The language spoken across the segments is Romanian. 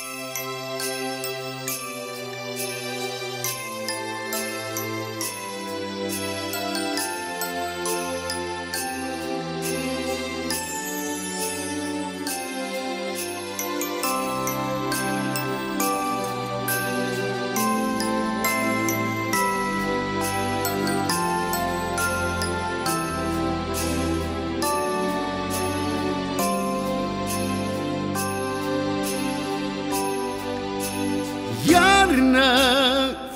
Thanks.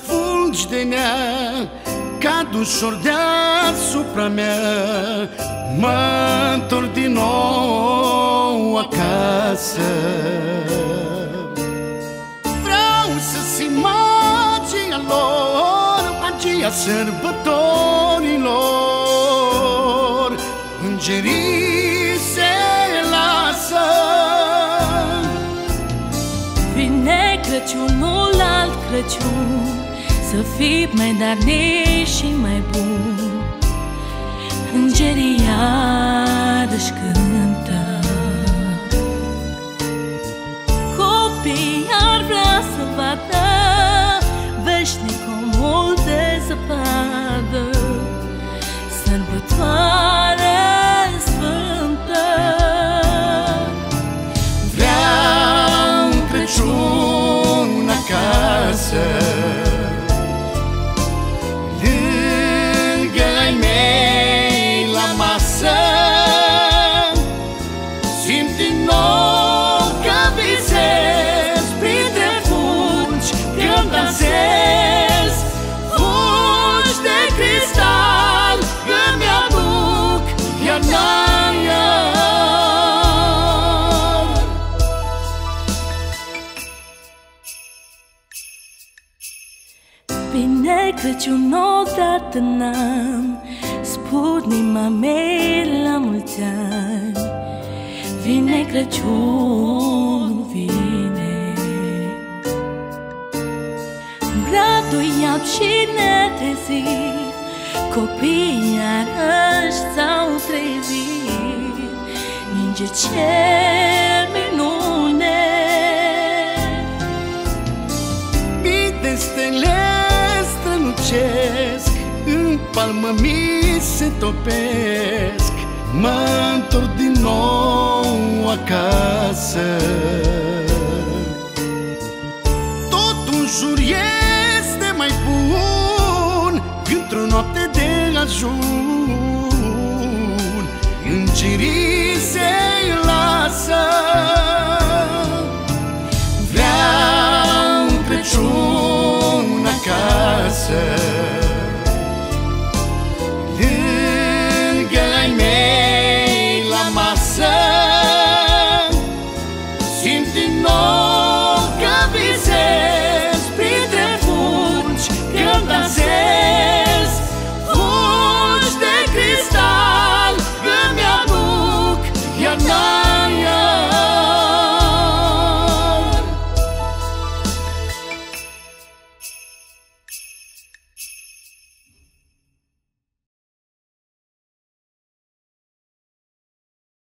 Fulgi de nea Cad ușor deasupra mea Mă întorc din nou acasă Vreau să simt magia lor Magia sărbătorilor Îngerii Vine Crăciunul, alt Crăciun. Să fii mai darnic și mai bun. Îngerii iarăși cântă. Copiii ar vrea să vadă Simt din nou că visez Printre fulgi când dansez Fulgi de cristal Îmi aduc iar Vine Crăciun odată n-am Spune mei la mulți ani Vine Crăciun, vine. Bradul iau cine trezit Copiii iarăși s-au trezit. Ninge cer minune. Mii de stele strălucesc În palmă mi se topesc. Mă întorc din nou acasă. Tot în jur este mai bun Într-o noapte de ajun. Îngerii se